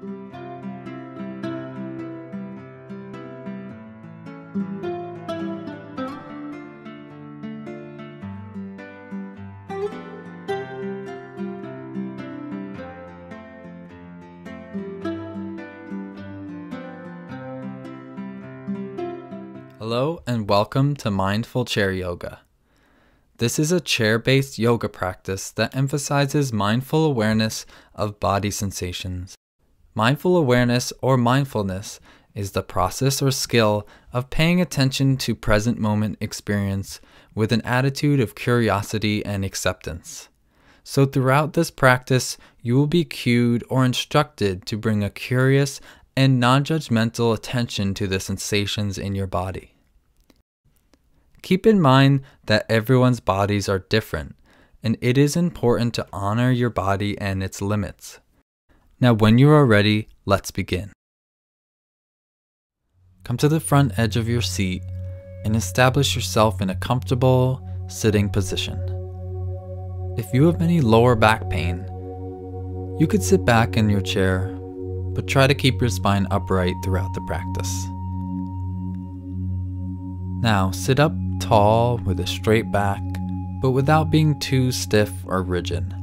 Hello and welcome to Mindful Chair Yoga. This is a chair based yoga practice that emphasizes mindful awareness of body sensations. Mindful awareness or mindfulness is the process or skill of paying attention to present moment experience with an attitude of curiosity and acceptance. So, throughout this practice, you will be cued or instructed to bring a curious and non judgmental attention to the sensations in your body. Keep in mind that everyone's bodies are different, and it is important to honor your body and its limits. Now, when you are ready, let's begin. Come to the front edge of your seat and establish yourself in a comfortable sitting position. If you have any lower back pain, you could sit back in your chair but try to keep your spine upright throughout the practice. Now, sit up tall with a straight back, but without being too stiff or rigid.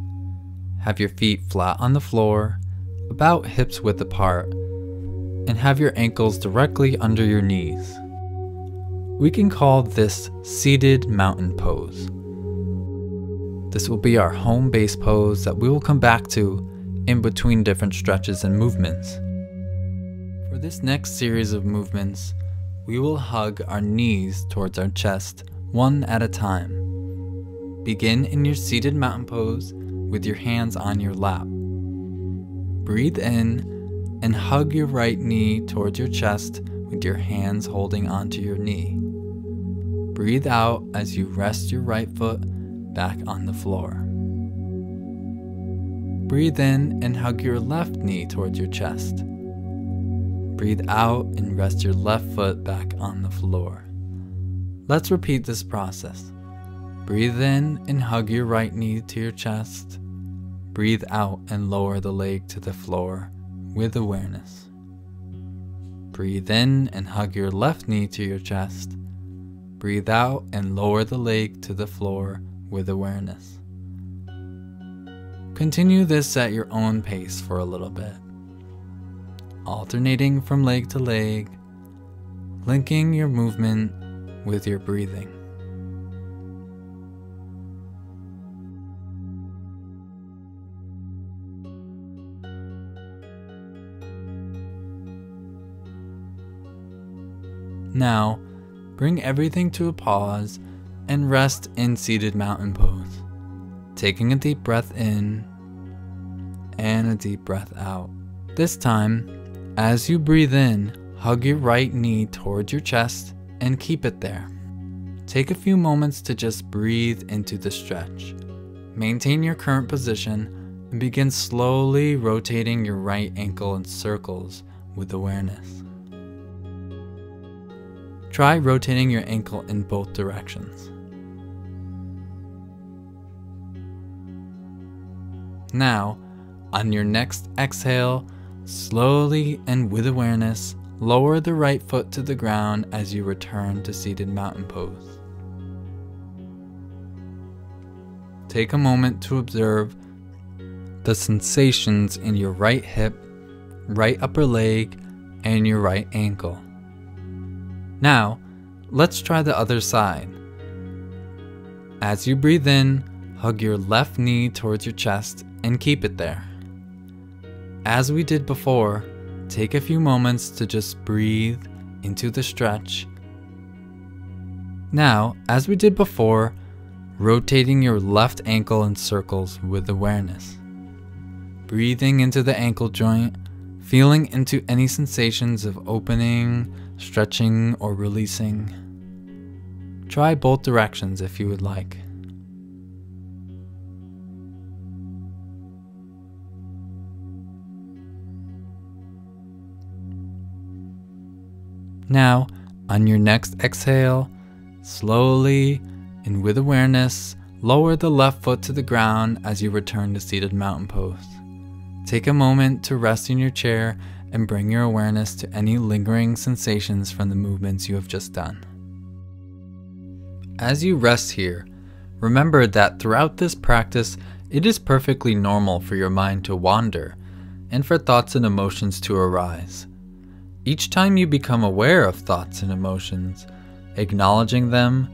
Have your feet flat on the floor, about hips width apart, and have your ankles directly under your knees. We can call this seated mountain pose. This will be our home base pose that we will come back to in between different stretches and movements. For this next series of movements, we will hug our knees towards our chest one at a time. Begin in your seated mountain pose with your hands on your lap. Breathe in and hug your right knee towards your chest with your hands holding onto your knee. Breathe out as you rest your right foot back on the floor. Breathe in and hug your left knee towards your chest. Breathe out and rest your left foot back on the floor. Let's repeat this process. Breathe in and hug your right knee to your chest. Breathe out and lower the leg to the floor with awareness. Breathe in and hug your left knee to your chest. Breathe out and lower the leg to the floor with awareness. Continue this at your own pace for a little bit, alternating from leg to leg, linking your movement with your breathing. Now, bring everything to a pause and rest in seated mountain pose taking a deep breath in and a deep breath out. This time, as you breathe in, hug your right knee towards your chest and keep it there. Take a few moments to just breathe into the stretch. Maintain your current position and begin slowly rotating your right ankle in circles with awareness. Try rotating your ankle in both directions. Now, on your next exhale, slowly and with awareness, lower the right foot to the ground as you return to seated mountain pose. Take a moment to observe the sensations in your right hip, right upper leg, and your right ankle. Now, let's try the other side. As you breathe in, hug your left knee towards your chest and keep it there. As we did before, take a few moments to just breathe into the stretch. Now, as we did before, rotating your left ankle in circles with awareness. Breathing into the ankle joint, feeling into any sensations of opening, stretching, or releasing. Try both directions if you would like. Now, on your next exhale, slowly and with awareness, lower the left foot to the ground as you return to seated mountain pose. Take a moment to rest in your chair and bring your awareness to any lingering sensations from the movements you have just done. As you rest here, remember that throughout this practice, it is perfectly normal for your mind to wander and for thoughts and emotions to arise. Each time you become aware of thoughts and emotions, acknowledging them,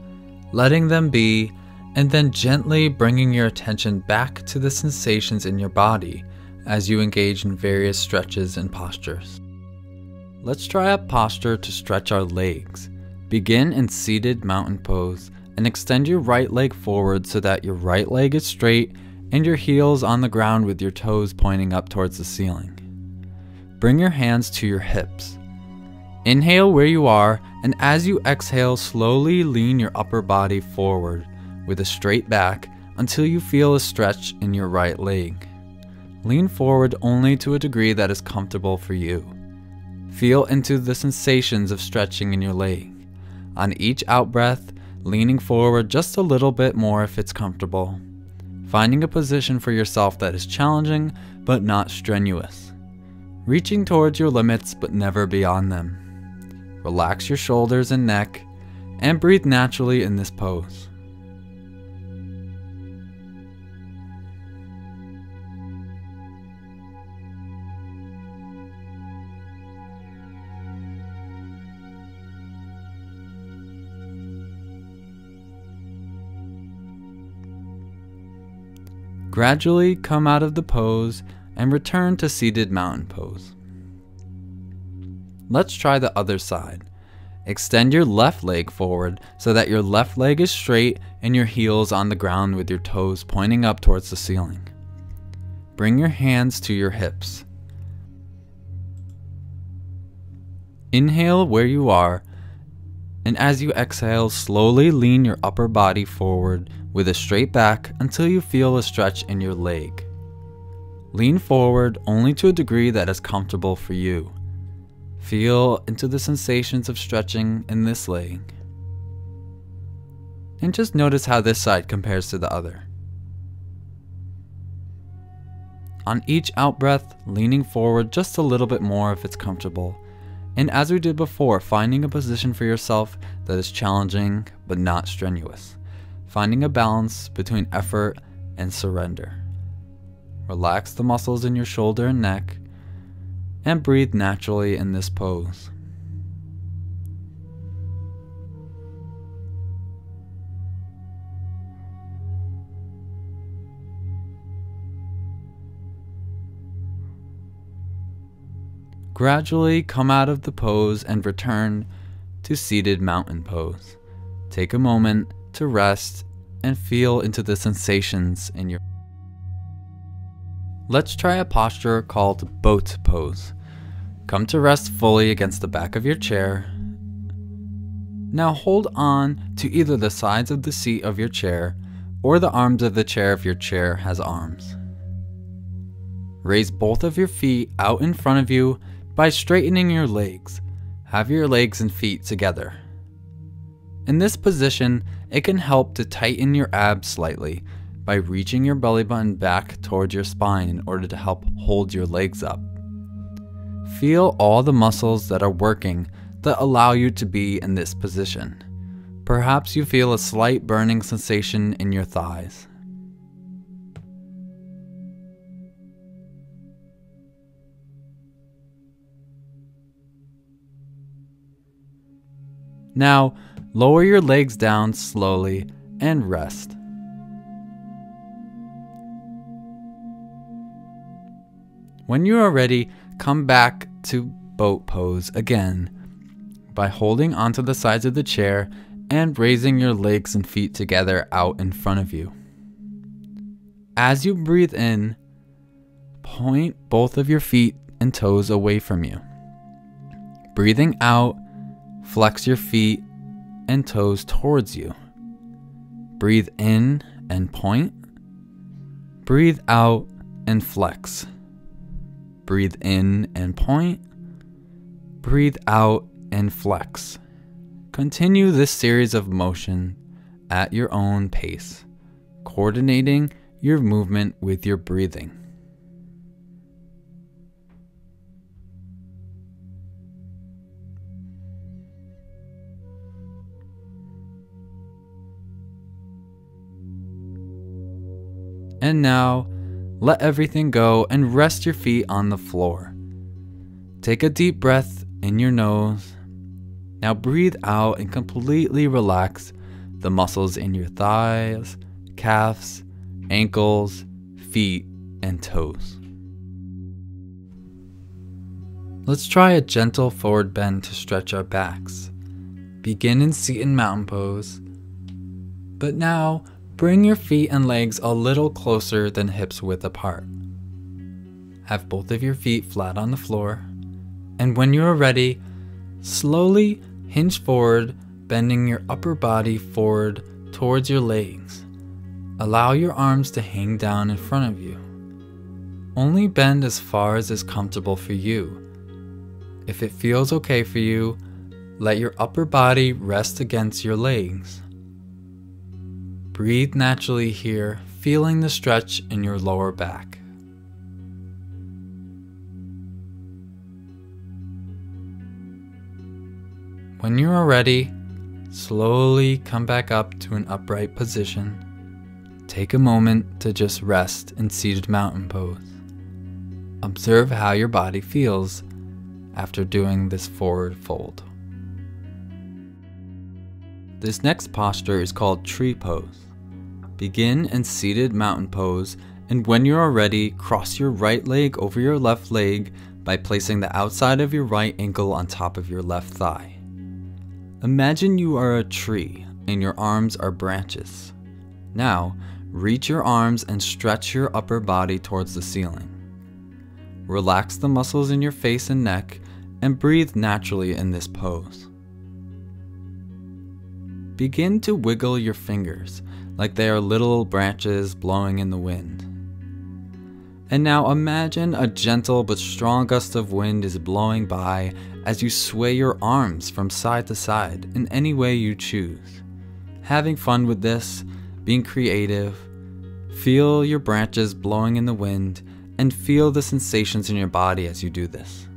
letting them be, and then gently bringing your attention back to the sensations in your body as you engage in various stretches and postures. Let's try a posture to stretch our legs. Begin in seated mountain pose and extend your right leg forward so that your right leg is straight and your heels on the ground with your toes pointing up towards the ceiling. Bring your hands to your hips. Inhale where you are, and as you exhale, slowly lean your upper body forward with a straight back until you feel a stretch in your right leg. Lean forward only to a degree that is comfortable for you. Feel into the sensations of stretching in your leg. On each out breath, leaning forward just a little bit more if it's comfortable. Finding a position for yourself that is challenging but not strenuous. Reaching towards your limits but never beyond them. Relax your shoulders and neck and breathe naturally in this pose. Gradually come out of the pose and return to seated mountain pose. Let's try the other side. Extend your left leg forward so that your left leg is straight and your heels on the ground with your toes pointing up towards the ceiling. Bring your hands to your hips. Inhale where you are, and as you exhale, slowly lean your upper body forward with a straight back until you feel a stretch in your leg. Lean forward only to a degree that is comfortable for you. Feel into the sensations of stretching in this leg. And just notice how this side compares to the other. On each out breath, leaning forward just a little bit more if it's comfortable. And as we did before, finding a position for yourself that is challenging but not strenuous finding a balance between effort and surrender. Relax the muscles in your shoulder and neck, and breathe naturally in this pose. Gradually come out of the pose and return to seated mountain pose. Take a moment to rest and feel into the sensations in your. Let's try a posture called boat pose. Come to rest fully against the back of your chair. Now hold on to either the sides of the seat of your chair or the arms of the chair if your chair has arms. Raise both of your feet out in front of you by straightening your legs. Have your legs and feet together. In this position, it can help to tighten your abs slightly by reaching your belly button back towards your spine in order to help hold your legs up. Feel all the muscles that are working that allow you to be in this position. Perhaps you feel a slight burning sensation in your thighs. Now, Lower your legs down slowly and rest. When you are ready, come back to boat pose again by holding onto the sides of the chair and raising your legs and feet together out in front of you. As you breathe in, point both of your feet and toes away from you. Breathing out, flex your feet and toes towards you. Breathe in and point. Breathe out and flex. Breathe in and point. Breathe out and flex. Continue this series of motion at your own pace, coordinating your movement with your breathing. And now, let everything go and rest your feet on the floor. Take a deep breath in your nose. Now breathe out and completely relax the muscles in your thighs, calves, ankles, feet, and toes. Let's try a gentle forward bend to stretch our backs. Begin in seated mountain pose, but now bring your feet and legs a little closer than hips width apart. Have both of your feet flat on the floor, and when you are ready, slowly hinge forward, bending your upper body forward towards your legs. Allow your arms to hang down in front of you. Only bend as far as is comfortable for you. If it feels okay for you, let your upper body rest against your legs. Breathe naturally here, feeling the stretch in your lower back. When you are ready, slowly come back up to an upright position. Take a moment to just rest in seated mountain pose. Observe how your body feels after doing this forward fold. This next posture is called tree pose. Begin in seated mountain pose, and when you are ready, cross your right leg over your left leg by placing the outside of your right ankle on top of your left thigh. Imagine you are a tree and your arms are branches. Now, reach your arms and stretch your upper body towards the ceiling. Relax the muscles in your face and neck and breathe naturally in this pose. Begin to wiggle your fingers like they are little branches blowing in the wind. And now imagine a gentle but strong gust of wind is blowing by as you sway your arms from side to side in any way you choose. Having fun with this, being creative, feel your branches blowing in the wind and feel the sensations in your body as you do this.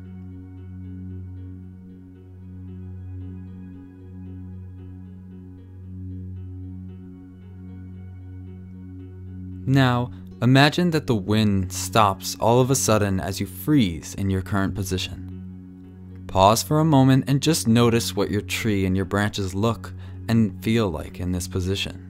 Now, imagine that the wind stops all of a sudden as you freeze in your current position. Pause for a moment and just notice what your tree and your branches look and feel like in this position.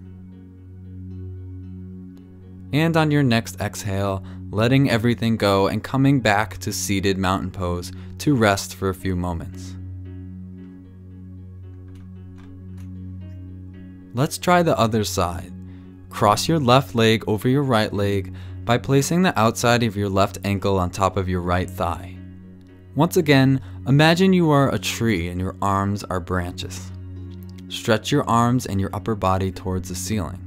And on your next exhale, letting everything go and coming back to seated mountain pose to rest for a few moments. Let's try the other side. Cross your left leg over your right leg by placing the outside of your left ankle on top of your right thigh. Once again, imagine you are a tree and your arms are branches. Stretch your arms and your upper body towards the ceiling.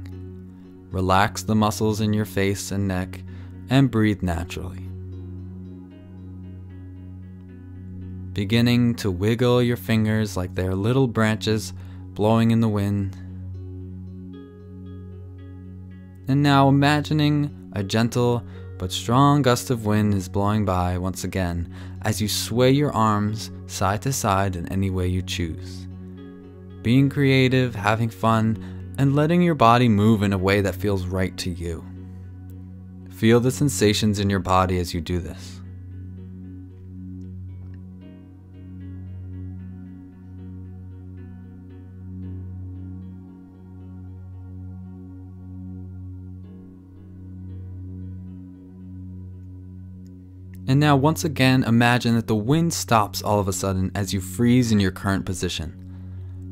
Relax the muscles in your face and neck and breathe naturally. Beginning to wiggle your fingers like they are little branches blowing in the wind and now imagining a gentle but strong gust of wind is blowing by once again as you sway your arms side to side in any way you choose. Being creative, having fun, and letting your body move in a way that feels right to you. Feel the sensations in your body as you do this. And now once again, imagine that the wind stops all of a sudden as you freeze in your current position.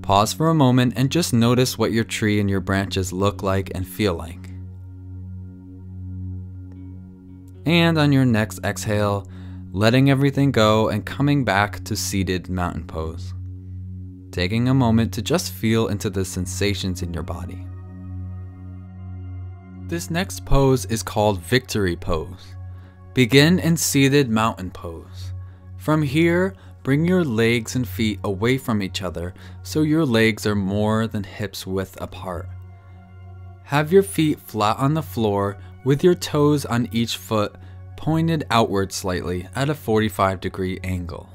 Pause for a moment and just notice what your tree and your branches look like and feel like. And on your next exhale, letting everything go and coming back to seated mountain pose. Taking a moment to just feel into the sensations in your body. This next pose is called victory pose. Begin in seated mountain pose. From here, bring your legs and feet away from each other so your legs are more than hips width apart. Have your feet flat on the floor with your toes on each foot pointed outward slightly at a 45 degree angle.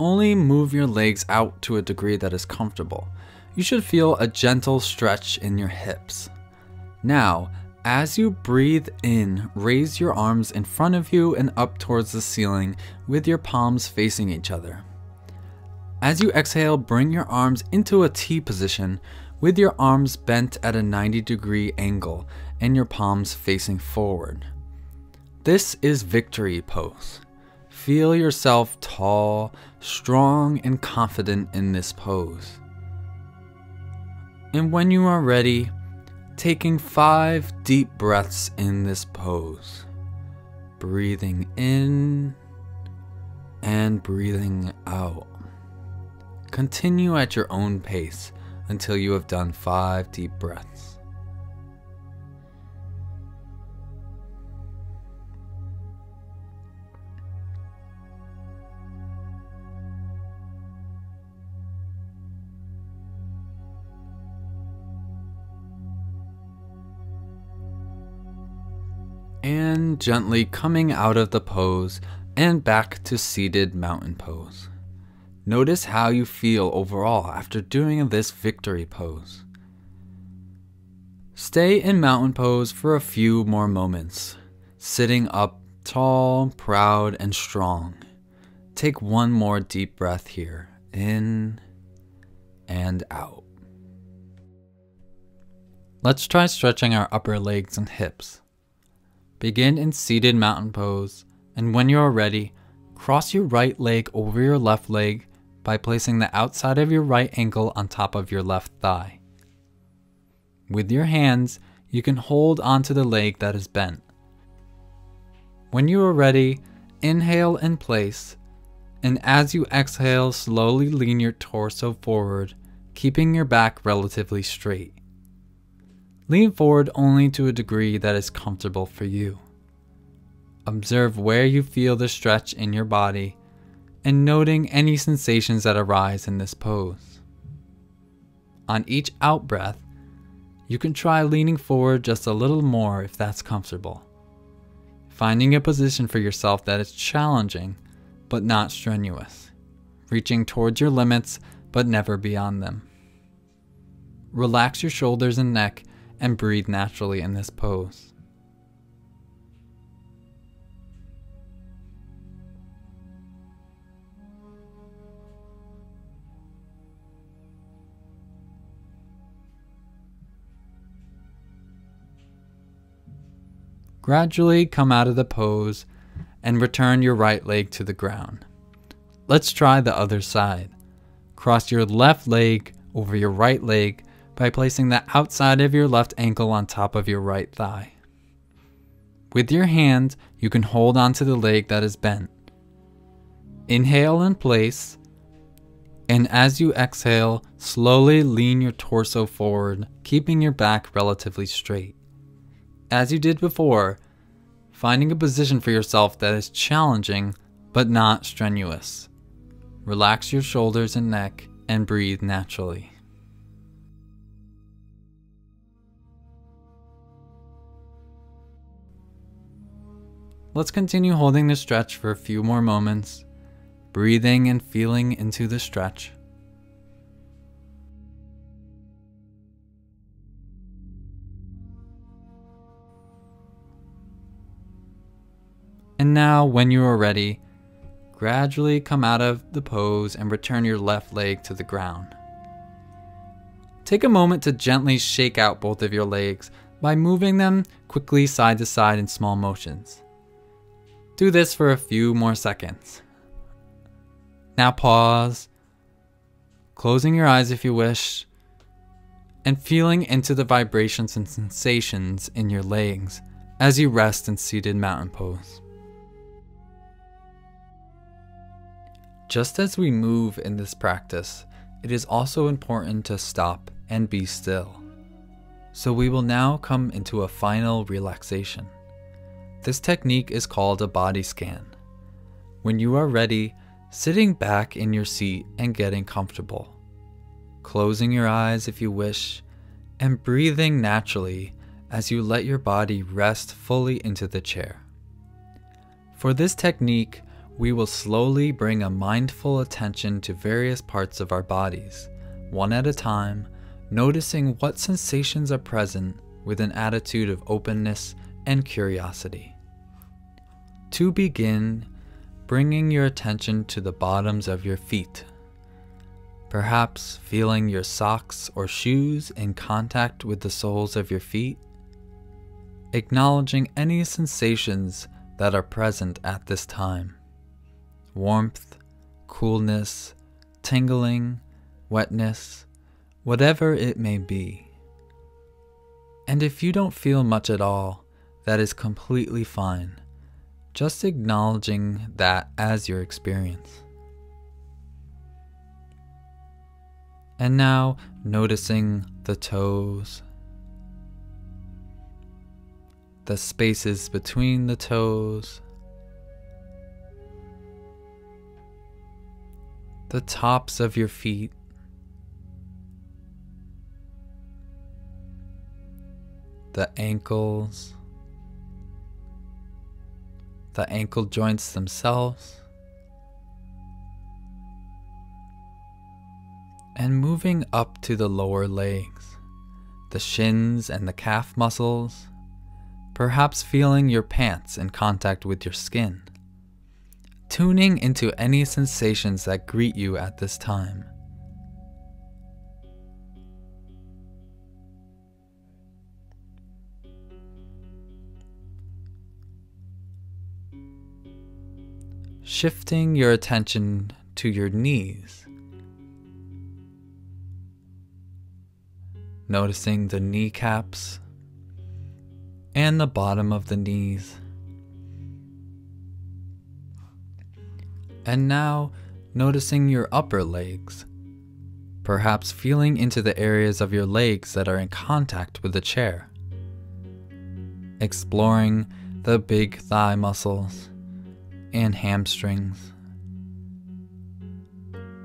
Only move your legs out to a degree that is comfortable. You should feel a gentle stretch in your hips. Now, As you breathe in, raise your arms in front of you and up towards the ceiling with your palms facing each other. As you exhale, bring your arms into a T position with your arms bent at a 90 degree angle and your palms facing forward. This is victory pose. Feel yourself tall, strong, and confident in this pose. And when you are ready, taking five deep breaths in this pose. Breathing in and breathing out. Continue at your own pace until you have done five deep breaths. And gently coming out of the pose and back to seated mountain pose. Notice how you feel overall after doing this victory pose. Stay in mountain pose for a few more moments, sitting up tall, proud, and strong. Take one more deep breath here, in and out. Let's try stretching our upper legs and hips. Begin in seated mountain pose, and when you are ready, cross your right leg over your left leg by placing the outside of your right ankle on top of your left thigh. With your hands, you can hold onto the leg that is bent. When you are ready, inhale in place, and as you exhale, slowly lean your torso forward, keeping your back relatively straight. Lean forward only to a degree that is comfortable for you. Observe where you feel the stretch in your body and noting any sensations that arise in this pose. On each out breath, you can try leaning forward just a little more if that's comfortable. Finding a position for yourself that is challenging but not strenuous, reaching towards your limits but never beyond them. Relax your shoulders and neck and breathe naturally in this pose. Gradually come out of the pose and return your right leg to the ground. Let's try the other side. Cross your left leg over your right leg by placing the outside of your left ankle on top of your right thigh. With your hand, you can hold onto the leg that is bent. Inhale in place, and as you exhale, slowly lean your torso forward, keeping your back relatively straight. As you did before, finding a position for yourself that is challenging but not strenuous. Relax your shoulders and neck and breathe naturally. Let's continue holding the stretch for a few more moments, breathing and feeling into the stretch. And now, when you are ready, gradually come out of the pose and return your left leg to the ground. Take a moment to gently shake out both of your legs by moving them quickly side to side in small motions. Do this for a few more seconds. Now pause, closing your eyes if you wish, and feeling into the vibrations and sensations in your legs as you rest in seated mountain pose. Just as we move in this practice, it is also important to stop and be still. So we will now come into a final relaxation. This technique is called a body scan. When you are ready, sitting back in your seat and getting comfortable. Closing your eyes if you wish, and breathing naturally as you let your body rest fully into the chair. For this technique, we will slowly bring a mindful attention to various parts of our bodies, one at a time, noticing what sensations are present with an attitude of openness and curiosity. To begin, bringing your attention to the bottoms of your feet, perhaps feeling your socks or shoes in contact with the soles of your feet, acknowledging any sensations that are present at this time warmth, coolness, tingling, wetness, whatever it may be. And if you don't feel much at all, that is completely fine. Just acknowledging that as your experience. And now noticing the toes, the spaces between the toes, the tops of your feet, the ankles, the ankle joints themselves, and moving up to the lower legs, the shins and the calf muscles, perhaps feeling your pants in contact with your skin, tuning into any sensations that greet you at this time. Shifting your attention to your knees. Noticing the kneecaps and the bottom of the knees. And now noticing your upper legs, perhaps feeling into the areas of your legs that are in contact with the chair. Exploring the big thigh muscles and hamstrings.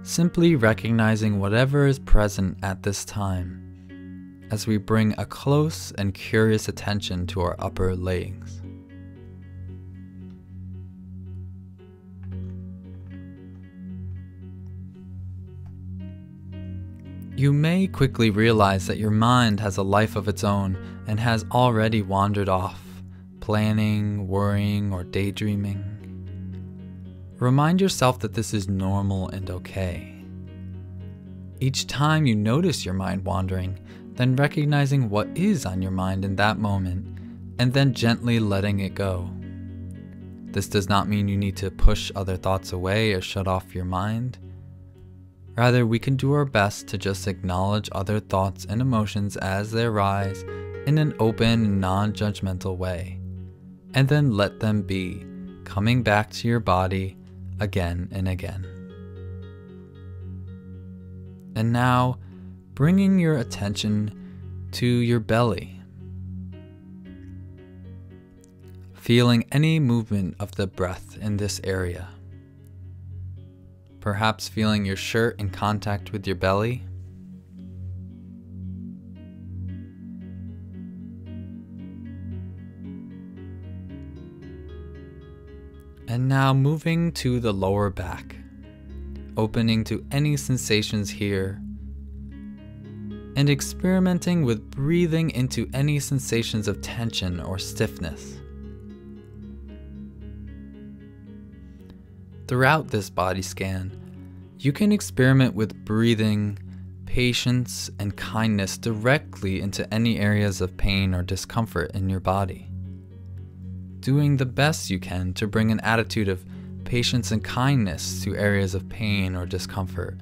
Simply recognizing whatever is present at this time as we bring a close and curious attention to our upper legs. You may quickly realize that your mind has a life of its own and has already wandered off, planning, worrying, or daydreaming. Remind yourself that this is normal and okay. Each time you notice your mind wandering, then recognizing what is on your mind in that moment, and then gently letting it go. This does not mean you need to push other thoughts away or shut off your mind. Rather, we can do our best to just acknowledge other thoughts and emotions as they arise in an open, non judgmental way, and then let them be, coming back to your body again and again. And now, bringing your attention to your belly. Feeling any movement of the breath in this area. Perhaps feeling your shirt in contact with your belly. And now moving to the lower back, opening to any sensations here, and experimenting with breathing into any sensations of tension or stiffness. Throughout this body scan, you can experiment with breathing patience and kindness directly into any areas of pain or discomfort in your body doing the best you can to bring an attitude of patience and kindness to areas of pain or discomfort,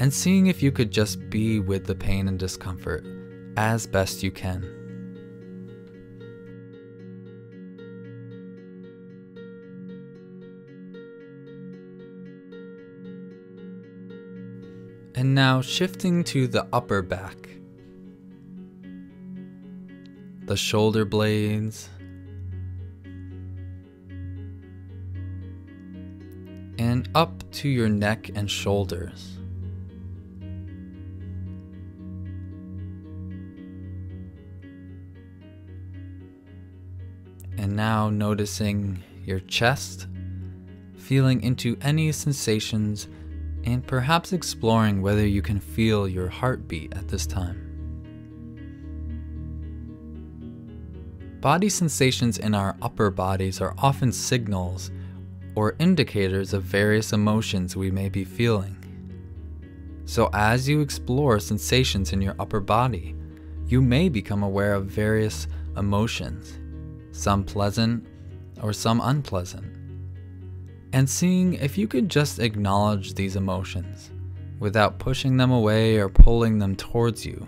and seeing if you could just be with the pain and discomfort as best you can. And now shifting to the upper back, the shoulder blades, up to your neck and shoulders. And now noticing your chest, feeling into any sensations, and perhaps exploring whether you can feel your heartbeat at this time. body sensations in our upper bodies are often signals or indicators of various emotions we may be feeling. So, as you explore sensations in your upper body, you may become aware of various emotions, some pleasant or some unpleasant, and seeing if you could just acknowledge these emotions without pushing them away or pulling them towards you,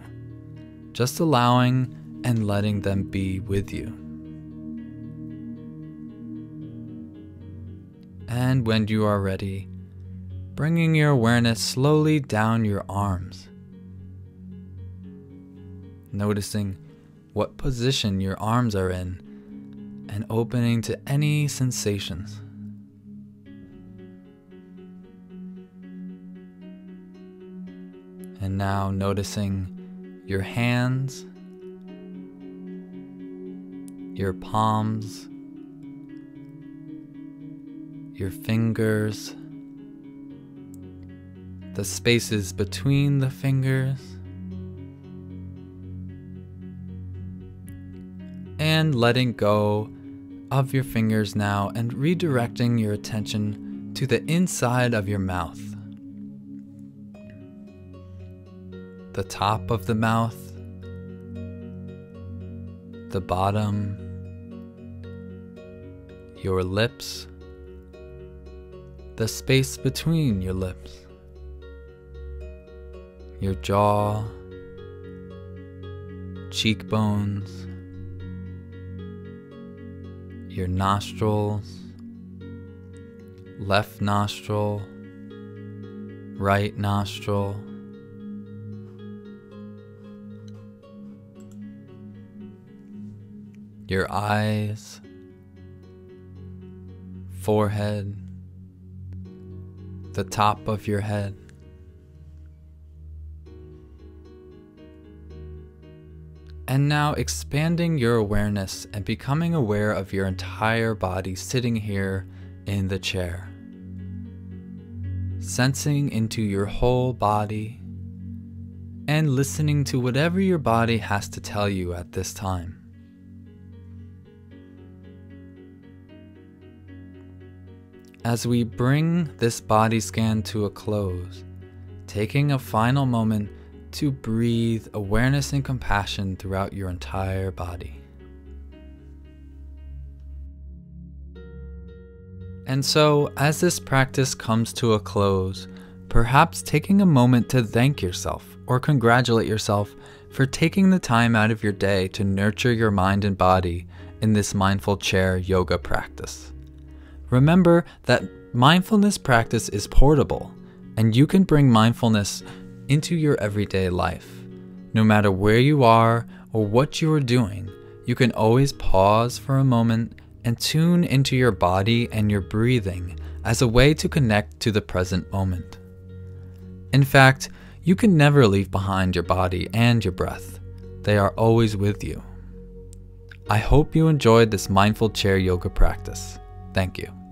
just allowing and letting them be with you. And when you are ready, bringing your awareness slowly down your arms, noticing what position your arms are in, and opening to any sensations. And now noticing your hands, your palms, your fingers, the spaces between the fingers, and letting go of your fingers now and redirecting your attention to the inside of your mouth. The top of the mouth, the bottom, your lips, the space between your lips, your jaw, cheekbones, your nostrils, left nostril, right nostril. Your eyes, forehead, the top of your head. And now expanding your awareness and becoming aware of your entire body sitting here in the chair. Sensing into your whole body and listening to whatever your body has to tell you at this time. As we bring this body scan to a close, taking a final moment to breathe awareness and compassion throughout your entire body. And so, as this practice comes to a close, perhaps taking a moment to thank yourself or congratulate yourself for taking the time out of your day to nurture your mind and body in this mindful chair yoga practice. Remember that mindfulness practice is portable, and you can bring mindfulness into your everyday life. No matter where you are or what you are doing, you can always pause for a moment and tune into your body and your breathing as a way to connect to the present moment. In fact, you can never leave behind your body and your breath, they are always with you. I hope you enjoyed this mindful chair yoga practice. Thank you.